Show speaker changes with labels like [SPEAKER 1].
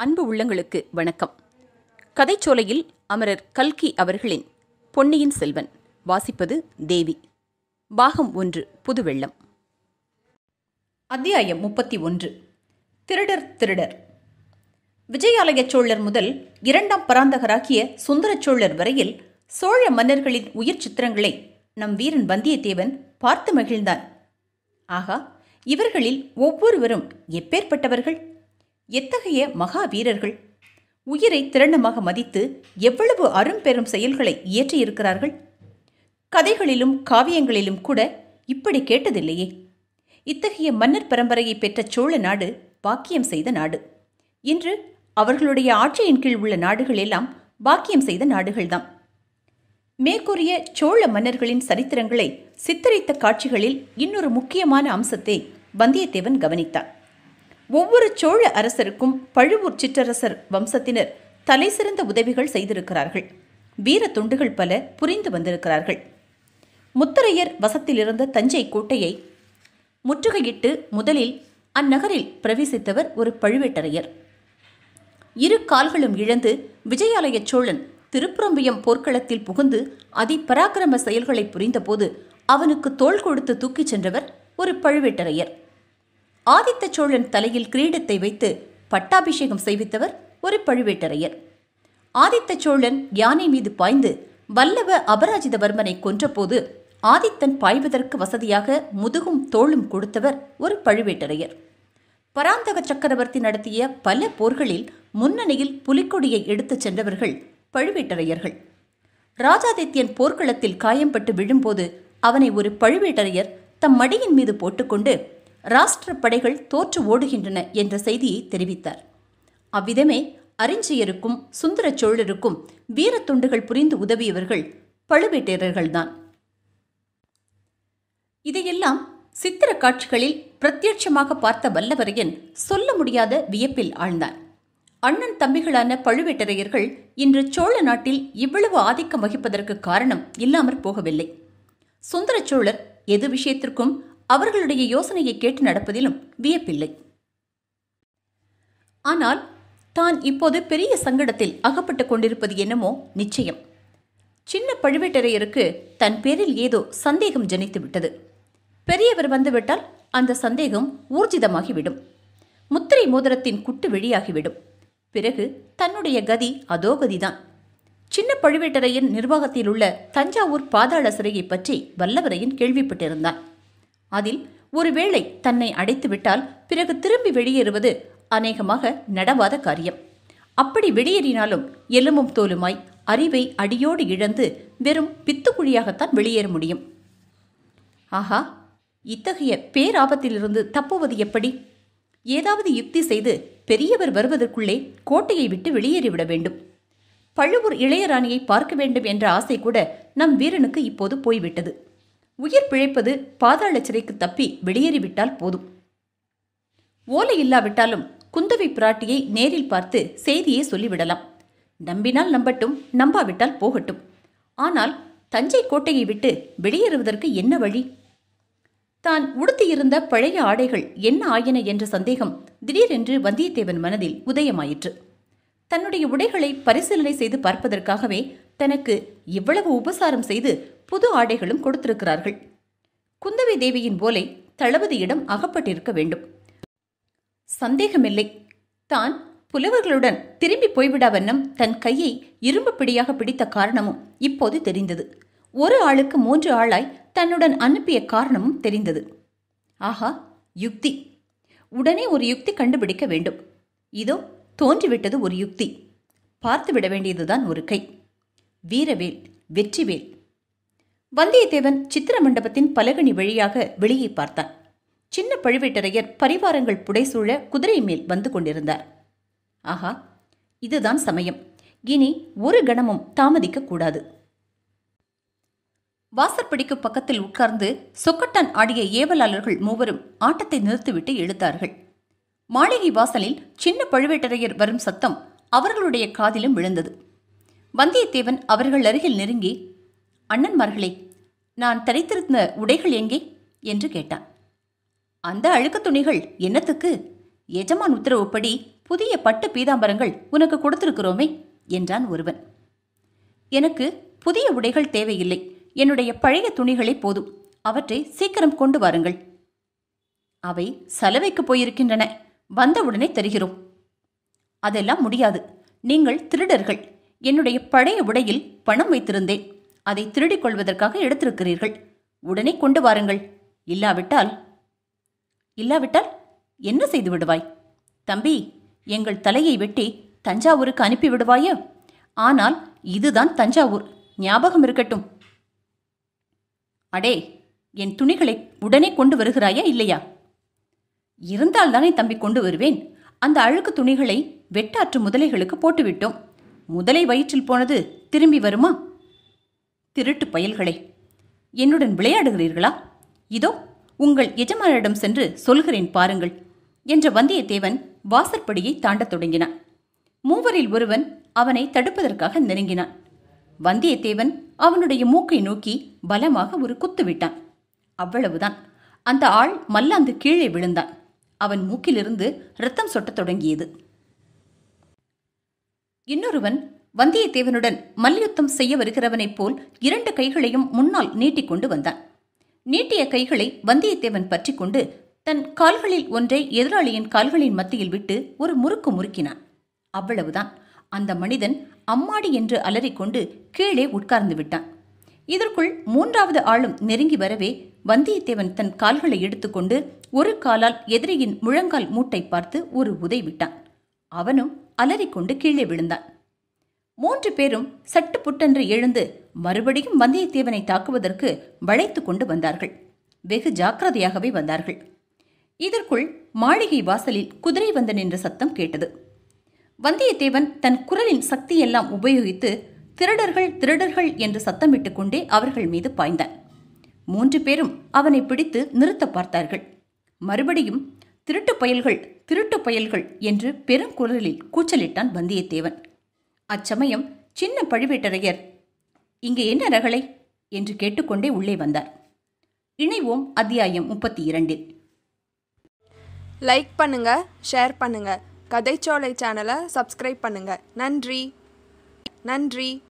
[SPEAKER 1] அன்பு உள்ளங்களுக்கு வணக்கம். கதைச்சோலையில் அமரர் கல்கி அவர்களின் பொன்னியின் செல்வன். வாசிப்பது தேவி. பாகம் ஒன்று புதுவெள்ளம். அத்தியாயம் முப்பத்தி ஒன்று. திருடர் திருடர். விஜயாலய சோழர் முதல் இரண்டாம் பராந்தகராகிய சுந்தர சோழர் வரையில் சோழ மன்னர்களின் உயிர் சித்திரங்களை நம் வீரன் வந்தியத்தேவன் பார்த்து மகிழ்ந்தான். ஆகா இவர்களில் ஒவ்வொருவரும் எப்பேற்பட்டவர்கள்? எத்தகைய மகா வீரர்கள் உயிரை திறனமாக மதித்து எவ்வளவு அரும்பெரும் செயல்களை இயற்றியிருக்கிறார்கள்? கதைகளிலும் காவியங்களிலும் கூட இப்படி கேட்டதில்லையே. இத்தகைய மன்னர் பரம்பரையை பெற்ற சோழ நாடு பாக்கியம் செய்த நாடு. இன்று அவர்களுடைய ஆட்சியின் கீழ் உள்ள நாடுகள் எல்லாம் பாக்கியம் செய்த நாடுகள்தாம் மேற்கூறிய சோழ மன்னர்களின் சரித்திரங்களை சித்தரித்த காட்சிகளில் இன்னொரு முக்கியமான அம்சத்தை வந்தியத்தேவன் கவனித்தான் ஒவ்வொரு சோழ அரசருக்கும் பழுவூர் சிற்றரசர் வம்சத்தினர் தலைசிறந்த உதவிகள் செய்திருக்கிறார்கள். வீர தொண்டுகள் பல புரிந்து வந்திருக்கிறார்கள். முத்தரையர் வசத்திலிருந்த தஞ்சை கோட்டையை முற்றுகையிட்டு முதலில் அந்நகரில் பிரவேசித்தவர் ஒரு பழுவேட்டரையர். இரு கால்களும் இழந்து விஜயாலய சோழன் திருப்புறம்பியம் போர்க்களத்தில் புகுந்து அதிபராக்கிரம செயல்களை புரிந்தபோது அவனுக்கு தோள் கொடுத்து தூக்கிச் சென்றவர் ஒரு பழுவேட்டரையர். ஆதித்த சோழன் தலையில் கிரீடத்தை வைத்து பட்டாபிஷேகம் செய்வித்தவர் ஒரு பழுவேட்டரையர். ஆதித்த சோழன் யானை மீது பாய்ந்து வல்லவ அபராஜிதவர்மனை கொன்றபோது ஆதித்தன் பாய்வதற்கு வசதியாக முதுகும் தோளும் கொடுத்தவர் ஒரு பழுவேட்டரையர். பராந்தக சக்கரவர்த்தி நடத்திய பல போர்களில் முன்னணியில் புலிக்கொடியை எடுத்துச் சென்றவர்கள் பழுவேட்டரையர்கள். ராஜாதித்யன் போர்க்களத்தில் காயம்பட்டு விழும்போது அவனை ஒரு பழுவேட்டரையர் தம் மடியின் மீது போட்டுக்கொண்டு ராஷ்டிர படைகள் தோற்று ஓடுகின்றன என்ற செய்தியை தெரிவித்தார். அவ்விதமே அறிஞ்சியருக்கும் சுந்தர சோழருக்கும் வீரத்துண்டுகள் புரிந்து உதவியவர்கள் பழுவேட்டரர்கள்தான். இதையெல்லாம் சித்திர காட்சிகளில் பிரத்யட்சமாக பார்த்த வல்லவரையன் சொல்ல முடியாத வியப்பில் ஆழ்ந்தான் அண்ணன் தம்பிகளான பழுவேட்டரையர்கள் இன்று சோழ நாட்டில் இவ்வளவு ஆதிக்கம் வகிப்பதற்கு காரணம் இல்லாமற் போகவில்லை. சுந்தர சோழர் எது விஷயத்திற்கும் அவர்களுடைய யோசனையை கேட்டு நடப்பதிலும் வியப்பில்லை. ஆனால் தான் இப்போது பெரிய சங்கடத்தில் அகப்பட்டுக் கொண்டிருப்பது என்னமோ நிச்சயம். சின்ன பழுவேட்டரையருக்கு தன் பேரில் ஏதோ சந்தேகம் ஜனித்துவிட்டது. பெரியவர் வந்துவிட்டால் அந்த சந்தேகம் ஊர்ஜிதமாகிவிடும். முத்திரை மோதிரத்தின் குட்டு வெளியாகிவிடும். பிறகு தன்னுடைய கதி அதோ கதிதான். சின்ன பழுவேட்டரையன் நிர்வாகத்தில் உள்ள தஞ்சாவூர் பாதாள சிறையை பற்றி வல்லவரையன் கேள்விப்பட்டிருந்தான். அதில் ஒருவேளை தன்னை அடைத்துவிட்டால் பிறகு திரும்பி வெளியேறுவது அநேகமாக நடவாத காரியம். அப்படி வெளியேறினாலும் எலும்பும் தோலுமாய் அறிவை அடியோடு இழந்து வெறும் பித்துக்குழியாகத்தான் வெளியேற முடியும். ஆஹா இத்தகைய பேராபத்திலிருந்து தப்புவது எப்படி? ஏதாவது யுக்தி செய்து பெரியவர் வருவதற்குள்ளே கோட்டையை விட்டு வெளியேறிவிட வேண்டும். பழுவூர் இளையராணியை பார்க்க வேண்டும் என்ற ஆசை கூட நம் வீரனுக்கு இப்போது போய்விட்டது. உயிர் பிழைப்பது பாதாள சிறைக்கு தப்பி வெளியேறிவிட்டால் போதும். ஓலை இல்லாவிட்டாலும் குந்தவை பிராட்டியை நேரில் பார்த்து செய்தியை சொல்லிவிடலாம். நம்பினால் நம்பட்டும் நம்பாவிட்டால் போகட்டும். ஆனால் தஞ்சை கோட்டையை விட்டு வெளியேறுவதற்கு என்ன வழி? தான் உடுத்தியிருந்த பழைய ஆடைகள் என்ன ஆயின என்ற சந்தேகம் திடீரென்று வந்தியத்தேவன் மனதில் உதயமாயிற்று. தன்னுடைய உடைகளை பரிசீலனை செய்து பார்ப்பதற்காகவே தனக்கு இவ்வளவு உபசாரம் செய்து புது ஆடைகளும் கொடுத்திருக்கிறார்கள். குந்தவை தேவியின் ஓலை தளபதியிடம் அகப்பட்டிருக்க வேண்டும். சந்தேகமில்லை. தான் புலவர்களுடன் திரும்பி போய்விடா வண்ணம் தன் கையை இரும்பு பிடியாக பிடித்த காரணமும் இப்போது தெரிந்தது. ஒரு ஆளுக்கு மூன்று ஆளாய் தன்னுடன் அனுப்பிய காரணமும் தெரிந்தது. ஆஹா யுக்தி. உடனே ஒரு யுக்தி கண்டுபிடிக்க வேண்டும். இதோ தோன்றிவிட்டது ஒரு யுக்தி. பார்த்துவிட வேண்டியதுதான் ஒரு கை. வீரவேல் வெற்றிவேல் வந்தியத்தேவன் சித்திர மண்டபத்தின் பலகனி வழியாக வெளியே பார்த்தான். சின்ன பழுவேட்டரையர் பரிவாரங்கள் புடைசூழ குதிரை மேல் வந்து கொண்டிருந்தார். ஆஹா இதுதான் சமயம். இனி ஒரு கணமும் தாமதிக்க கூடாது. வாசற்படிக்கு பக்கத்தில் உட்கார்ந்து சொக்கட்டான் ஆடிய ஏவலாளர்கள் மூவரும் ஆட்டத்தை நிறுத்திவிட்டு எழுந்தார்கள். மாளிகை வாசலில் சின்ன பழுவேட்டரையர் வரும் சத்தம் அவர்களுடைய காதிலும் விழுந்தது. வந்தியத்தேவன் அவர்கள் அருகில் நெருங்கி அண்ணன்மார்களே நான் தரித்திருந்த உடைகள் எங்கே? என்று கேட்டான். அந்த அழுக்கு துணிகள் என்னத்துக்கு? எஜமான் உத்தரவுப்படி புதிய பட்டு பீதாம்பரங்கள் உனக்கு கொடுத்திருக்கிறோமே என்றான் ஒருவன். எனக்கு புதிய உடைகள் தேவையில்லை. என்னுடைய பழைய துணிகளே போதும். அவற்றை சீக்கிரம் கொண்டு வாருங்கள். அவை சலவைக்கு போயிருக்கின்றன. வந்தவுடனே தருகிறோம். அதெல்லாம் முடியாது. நீங்கள் திருடர்கள். என்னுடைய பழைய உடையில் பணம் வைத்திருந்தேன். அதை திருடிக் கொள்வதற்காக எடுத்திருக்கிறீர்கள். உடனே கொண்டு வாருங்கள். இல்லாவிட்டால் இல்லாவிட்டால் என்ன செய்து விடுவாய்? தம்பி எங்கள் தலையை வெட்டி தஞ்சாவூருக்கு அனுப்பி விடுவாயா? ஆனால் இதுதான் தஞ்சாவூர். ஞாபகம் இருக்கட்டும். அடே என் துணிகளை உடனே கொண்டு வருகிறாயா இல்லையா? இருந்தால் தானே தம்பி கொண்டு வருவேன். அந்த அழுக்கு துணிகளை வெட்டாற்று முதலைகளுக்கு போட்டுவிட்டோம். முதலை வயிற்றில் போனது திரும்பி வருமா? திருட்டு பயல்களே. என்னுடன் விளையாடுகிறீர்களா? இதோ உங்கள் எஜமானரிடம் சென்று சொல்கிறேன் பாருங்கள் என்ற வந்தியத்தேவன் வாசற்படியை தாண்டத் தொடங்கினான். மூவரில் ஒருவன் அவனை தடுப்பதற்காக நெருங்கினான். வந்தியத்தேவன் அவனுடைய மூக்கை நோக்கி பலமாக ஒரு குத்து விட்டான். அவ்வளவுதான். அந்த ஆள் மல்லாந்து கீழே விழுந்தான். அவன் மூக்கிலிருந்து ரத்தம் சொட்டத் தொடங்கியது. இன்னொருவன் வந்தியத்தேவனுடன் மல்யுத்தம் செய்ய வருகிறவனைப் போல் இரண்டு கைகளையும் முன்னால் நீட்டிக்கொண்டு வந்தான். நீட்டிய கைகளை வந்தியத்தேவன் பற்றிக்கொண்டு தன் கால்களில் ஒன்றை எதிராளியின் கால்களின் மத்தியில் விட்டு ஒரு முறுக்கு முறுக்கினான். அவ்வளவுதான். அந்த மனிதன் அம்மாடி என்று அலறிக்கொண்டு கீழே உட்கார்ந்து விட்டான். இதற்குள் மூன்றாவது ஆளும் நெருங்கி வரவே வந்தியத்தேவன் தன் கால்களை எடுத்துக்கொண்டு ஒரு காலால் எதிரியின் முழங்கால் மூட்டை பார்த்து ஒரு உதை விட்டான். அவனும் அலறிக்கொண்டு கீழே விழுந்தான். மூன்று பேரும் சட்டு புட்டென்று எழுந்து மறுபடியும் வந்தியத்தேவனை தாக்குவதற்கு வளைத்து கொண்டு வந்தார்கள். வெகு ஜாக்கிரதையாகவே வந்தார்கள். இதற்குள் மாளிகை வாசலில் குதிரை வந்து நின்ற சத்தம் கேட்டது. வந்தியத்தேவன் தன் குரலின் சக்தியெல்லாம் உபயோகித்து திருடர்கள் திருடர்கள் என்று சத்தமிட்டுக் கொண்டே அவர்கள் மீது பாய்ந்தான். மூன்று பேரும் அவனை பிடித்து நிறுத்த பார்த்தார்கள். மறுபடியும் திருட்டு பயல்கள் திருட்டு பயல்கள் என்று பெருங்குரலில் கூச்சலிட்டான் வந்தியத்தேவன். அச்சமயம் சின்ன பழுவேட்டரையர் இங்கே என்ன ரகளை? என்று கேட்டுக்கொண்டே உள்ளே வந்தார். இணைவோம் அத்தியாயம் முப்பத்தி இரண்டில்
[SPEAKER 2] லைக் பண்ணுங்க ஷேர் பண்ணுங்க. கதைச்சோலை சேனலை சப்ஸ்கிரைப் பண்ணுங்க. நன்றி. நன்றி.